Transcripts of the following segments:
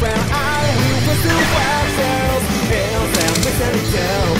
where I will pursue ourselves Else I'm missing to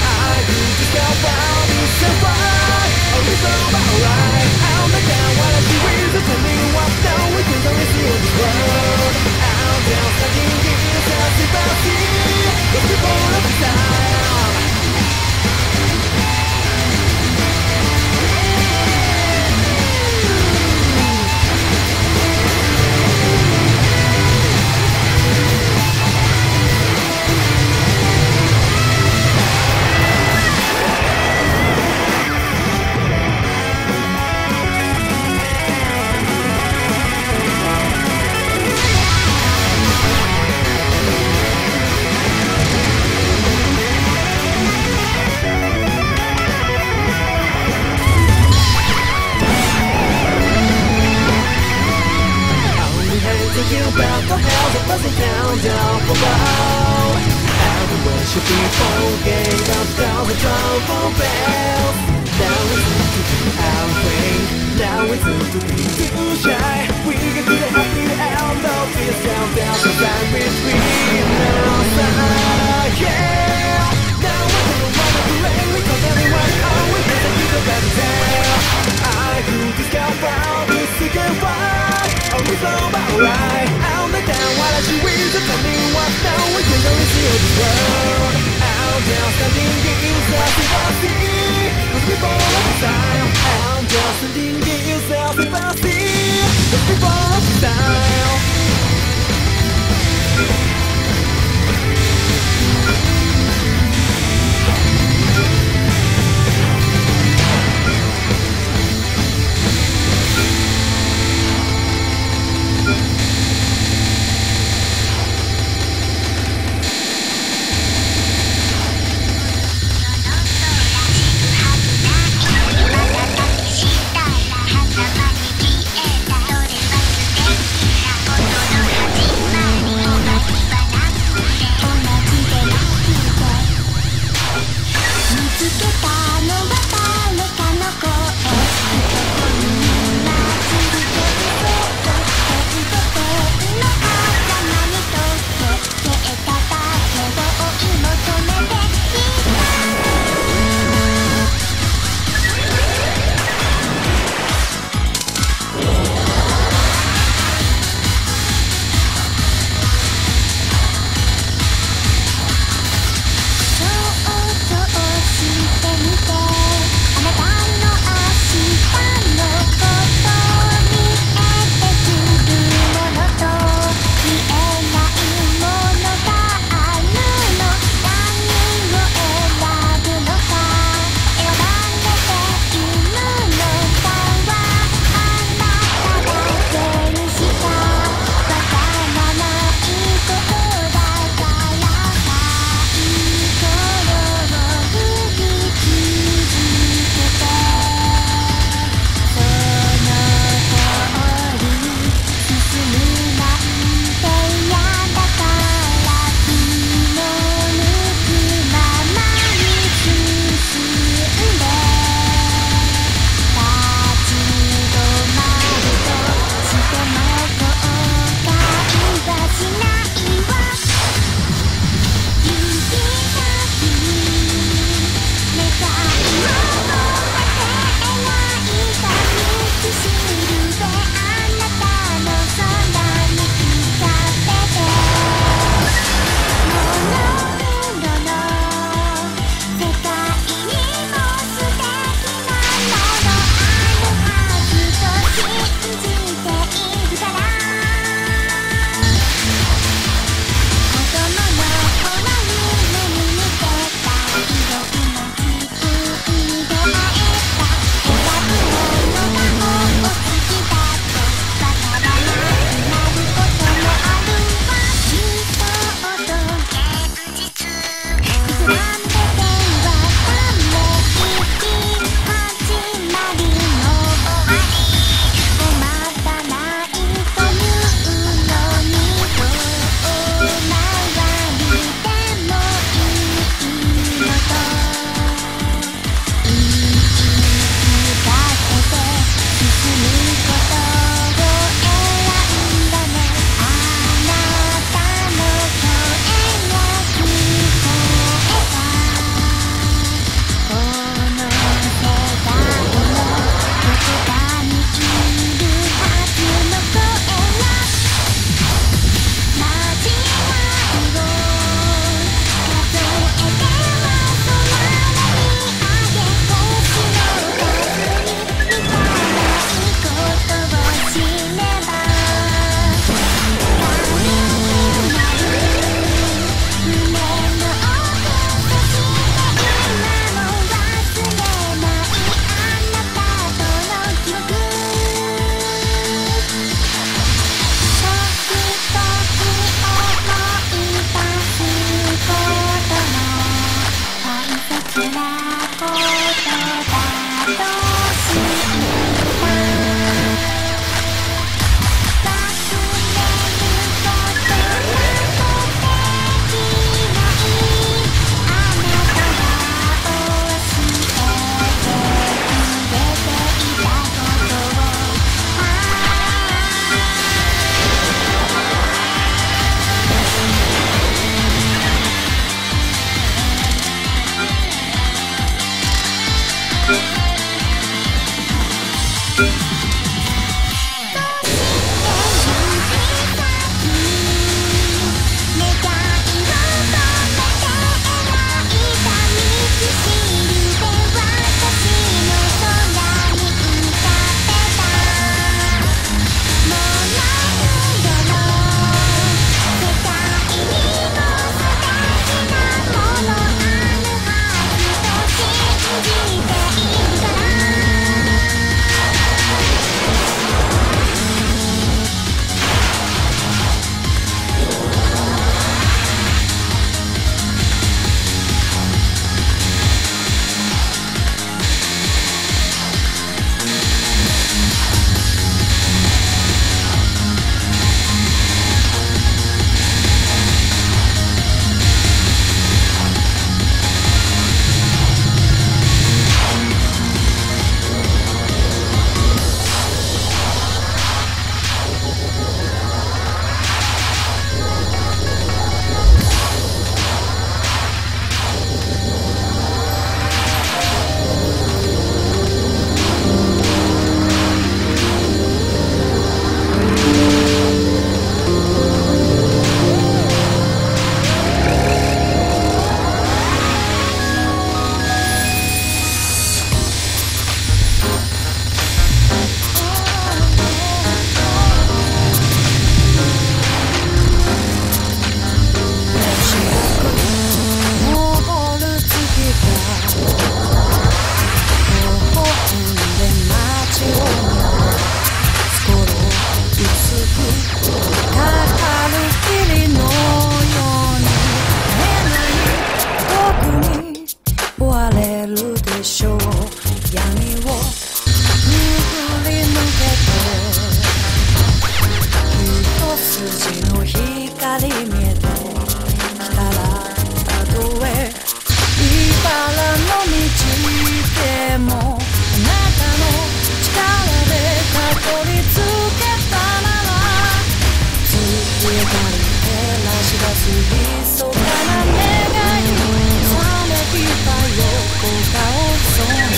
I just go round, it's so right. Oh, it's all about. I'll make down buzzing down, down below. Everyone should be forgave of thousands of bells. Now it's time to do our. Now it's time to be too shy. We can do the happy of this down, down, the time between us. Ah, Yeah. Now I don't wanna always the down. I do this right. Oh, it's all about right. I'll make down what I see with the tell me what now we can only see this world. I'm just standing in self-sympathy. With people of the style. I'm just standing in self-sympathy. With people of the style.「を闇をくり抜けて一筋の光見えてたとえ茨の道でもあなたの力でたどり着けたなら強がり照らし出す日 soul.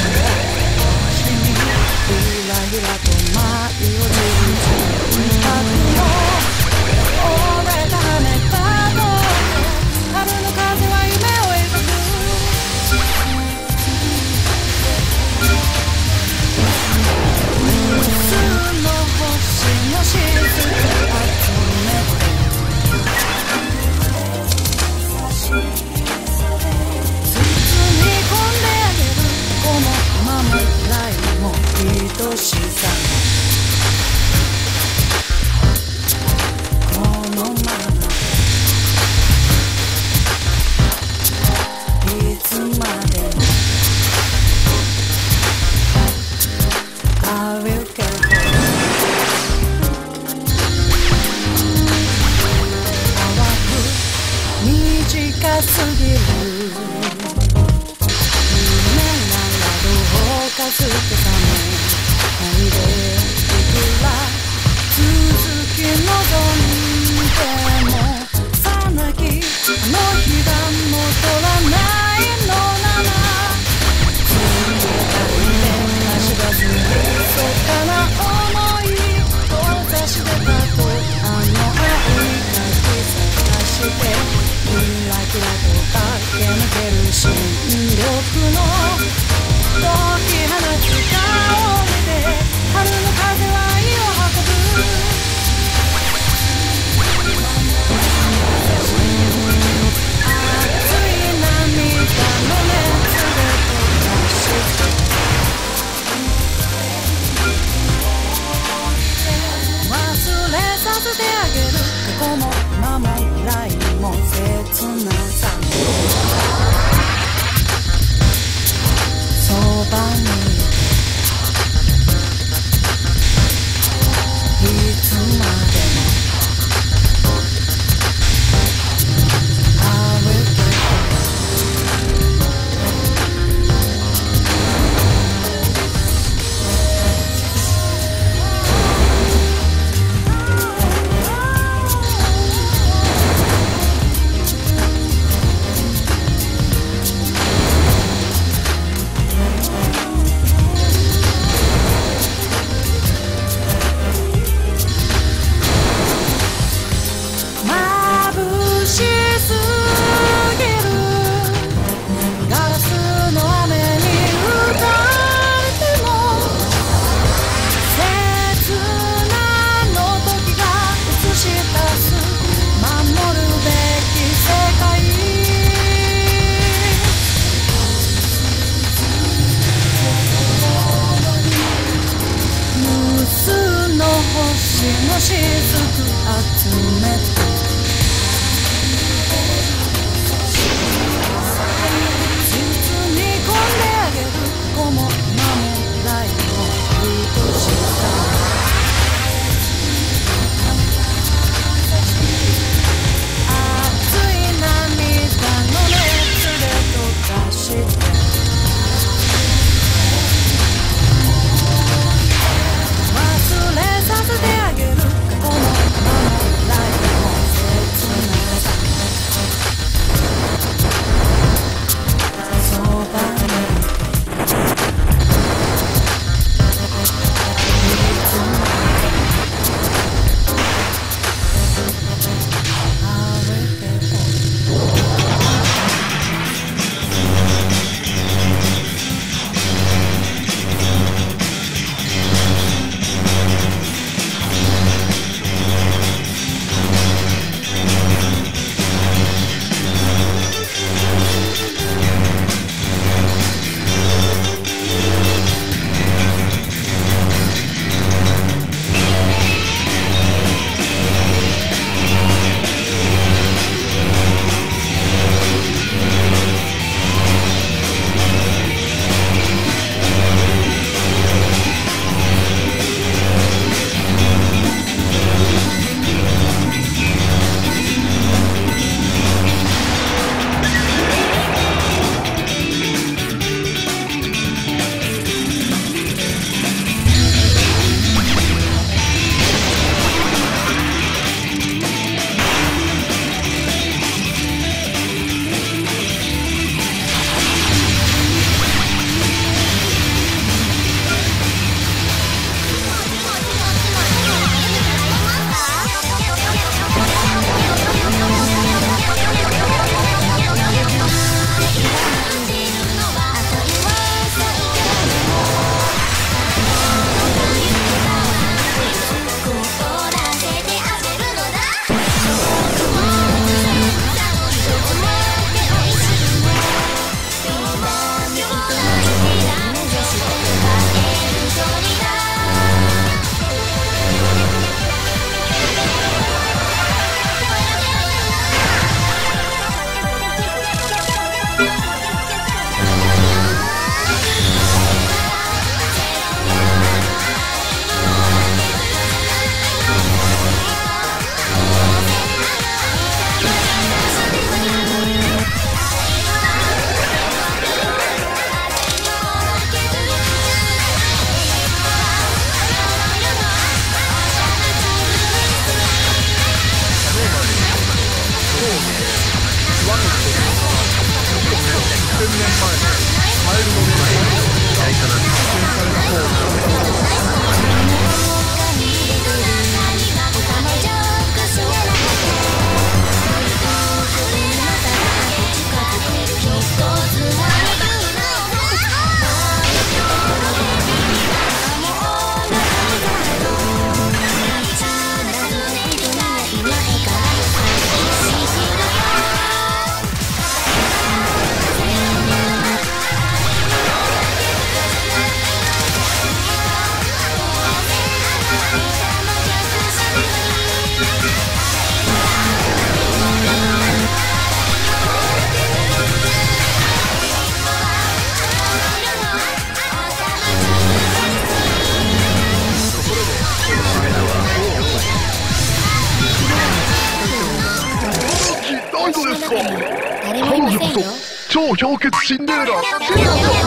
氷結シンデレラ